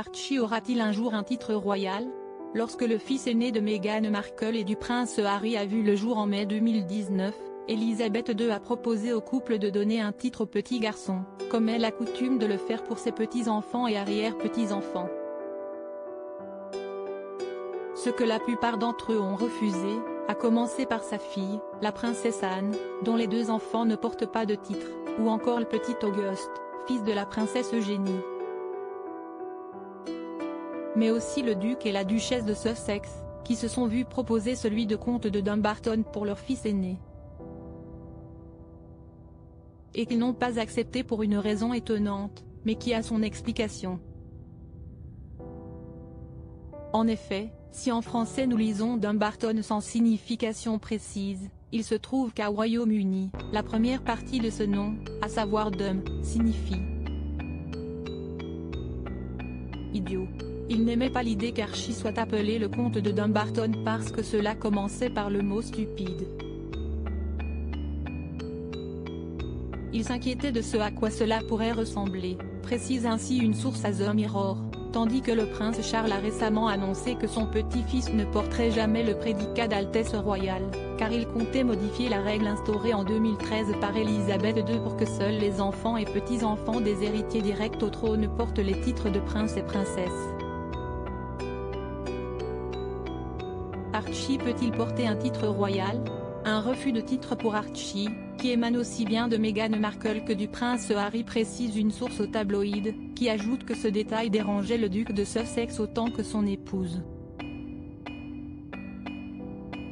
Archie aura-t-il un jour un titre royal? Lorsque le fils aîné de Meghan Markle et du prince Harry a vu le jour en mai 2019, Elisabeth II a proposé au couple de donner un titre au petit garçon, comme elle a coutume de le faire pour ses petits-enfants et arrière-petits-enfants. Ce que la plupart d'entre eux ont refusé, à commencer par sa fille, la princesse Anne, dont les deux enfants ne portent pas de titre, ou encore le petit Auguste, fils de la princesse Eugénie. Mais aussi le duc et la duchesse de Sussex, qui se sont vus proposer celui de comte de Dumbarton pour leur fils aîné. Et qu'ils n'ont pas accepté pour une raison étonnante, mais qui a son explication. En effet, si en français nous lisons Dumbarton sans signification précise, il se trouve qu'à Royaume-Uni, la première partie de ce nom, à savoir Dum, signifie idiot. Il n'aimait pas l'idée qu'Archie soit appelé le comte de Dumbarton parce que cela commençait par le mot stupide. Il s'inquiétait de ce à quoi cela pourrait ressembler, précise ainsi une source à The tandis que le prince Charles a récemment annoncé que son petit-fils ne porterait jamais le prédicat d'Altesse royale, car il comptait modifier la règle instaurée en 2013 par Elisabeth II pour que seuls les enfants et petits-enfants des héritiers directs au trône portent les titres de prince et princesse. Archie peut-il porter un titre royal? Un refus de titre pour Archie, qui émane aussi bien de Meghan Markle que du prince Harry précise une source au tabloïd, qui ajoute que ce détail dérangeait le duc de Sussex autant que son épouse.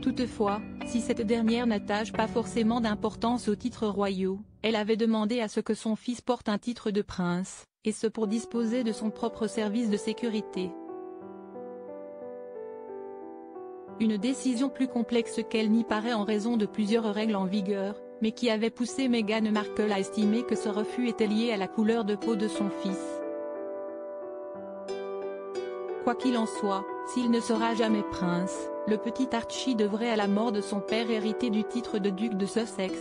Toutefois, si cette dernière n'attache pas forcément d'importance aux titres royaux, elle avait demandé à ce que son fils porte un titre de prince, et ce pour disposer de son propre service de sécurité. Une décision plus complexe qu'elle n'y paraît en raison de plusieurs règles en vigueur, mais qui avait poussé Meghan Markle à estimer que ce refus était lié à la couleur de peau de son fils. Quoi qu'il en soit, s'il ne sera jamais prince, le petit Archie devrait à la mort de son père hériter du titre de duc de Sussex.